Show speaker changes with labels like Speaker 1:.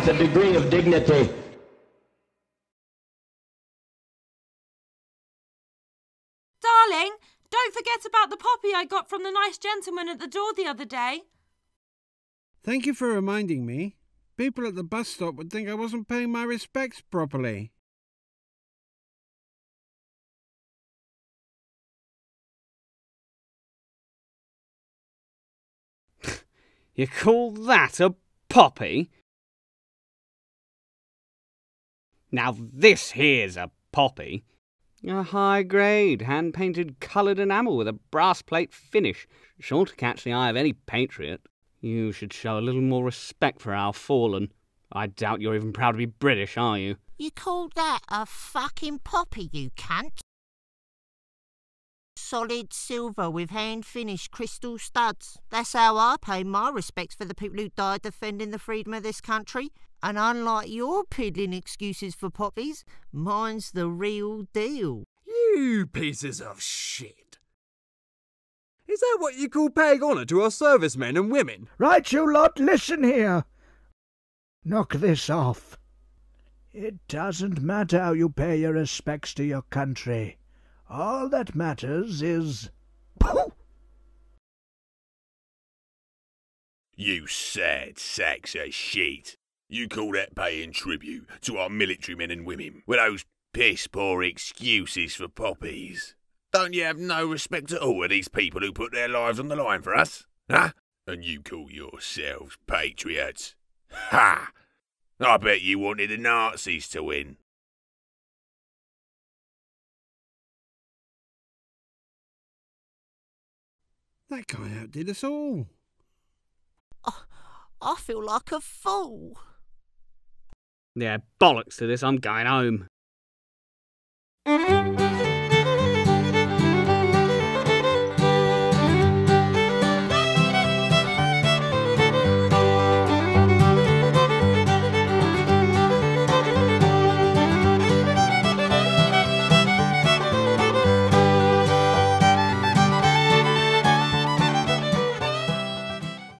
Speaker 1: with a degree of dignity.
Speaker 2: Darling, don't forget about the poppy I got from the nice gentleman at the door the other day.
Speaker 3: Thank you for reminding me. People at the bus stop would think I wasn't paying my respects properly.
Speaker 4: You call that a poppy? Now this here's a poppy. A high grade, hand painted coloured enamel with a brass plate finish, sure to catch the eye of any patriot. You should show a little more respect for our fallen. I doubt you're even proud to be British, are you?
Speaker 5: You call that a fucking poppy, you cunt? Solid silver with hand finished crystal studs. That's how I pay my respects for the people who died defending the freedom of this country. And unlike your piddling excuses for poppies, mine's the real deal.
Speaker 6: You pieces of shit. Is that what you call paying honour to our servicemen and women?
Speaker 7: Right, you lot, listen here. Knock this off. It doesn't matter how you pay your respects to your country. All that matters is.
Speaker 8: You sad sacks of shit. You call that paying tribute to our military men and women with those piss poor excuses for poppies? Don't you have no respect at all for these people who put their lives on the line for us? Huh? And you call yourselves patriots? Ha! I bet you wanted the Nazis to win.
Speaker 3: That guy outdid us all.
Speaker 5: I feel like a fool.
Speaker 4: Yeah, bollocks to this, I'm going home.